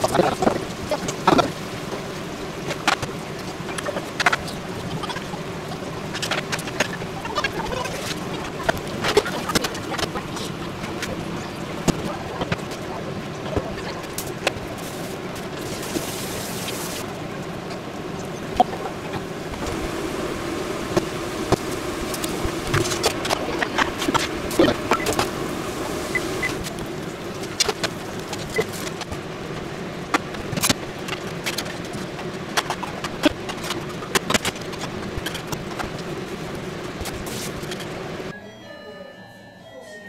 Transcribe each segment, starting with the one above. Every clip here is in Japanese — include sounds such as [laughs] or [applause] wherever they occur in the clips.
i don't know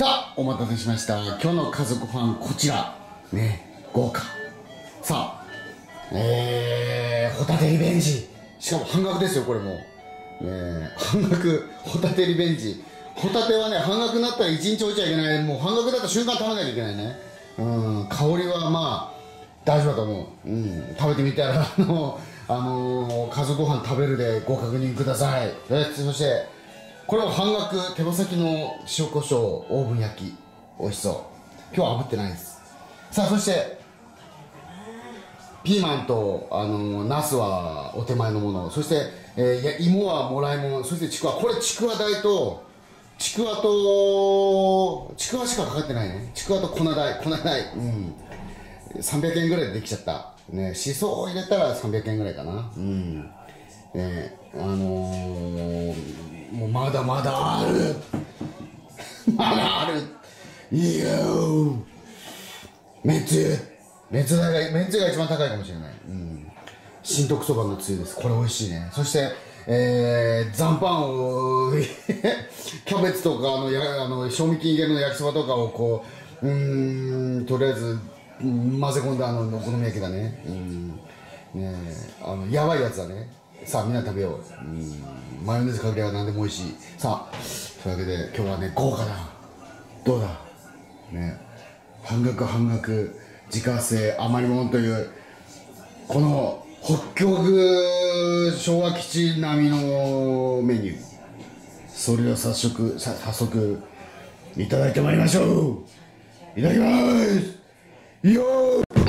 さあお待たせしました。今日の家族ファンこちら。ね豪華。さあえー、ホタテリベンジ。しかも半額ですよこれもね半額。ホタテリベンジ。ホタテはね半額になったら1日置いちゃいけない。もう半額だった瞬間食べなきゃいけないね。うん香りはまあ大丈夫だと思う、うん、食べてみたらあのあのー、家族ご飯食べるでご確認ください。えそしてこれは半額手羽先の塩コショウオーブン焼き。美味しそう。今日は炙ってないです。さあそしてピーマンとあのナスはお手前のもの。そして、えー、いや芋はもらい物。そしてちくわ。これちくわ代とちくわとちくわしかかかってないね。ちくわと粉代。粉代。うん。300円ぐらいでできちゃった。ねしそを入れたら300円ぐらいかな。うん。ねあのーもうまだまだある。まだある。いいよめんつゆめんつゆがめんつが一番高いかもしれない。うん。新徳そばのつゆです。これ美味しいね。そしてえー、残飯を [laughs] キャベツとかあのやあの賞味期限の焼きそばとかをこううんとりあえず混ぜ込んだあのお好み焼きだね。うん。ねあのやばいやつだね。さあみんな食べよう。うん。マヨネーズかければ何でも美味しい。さあというわけで今日はね豪華だどうだ？ね。半額半額自家製余り物というこの北極昭和基地並みのメニュー。それを早速さ早速いただいてまいりましょう。いただきます。よー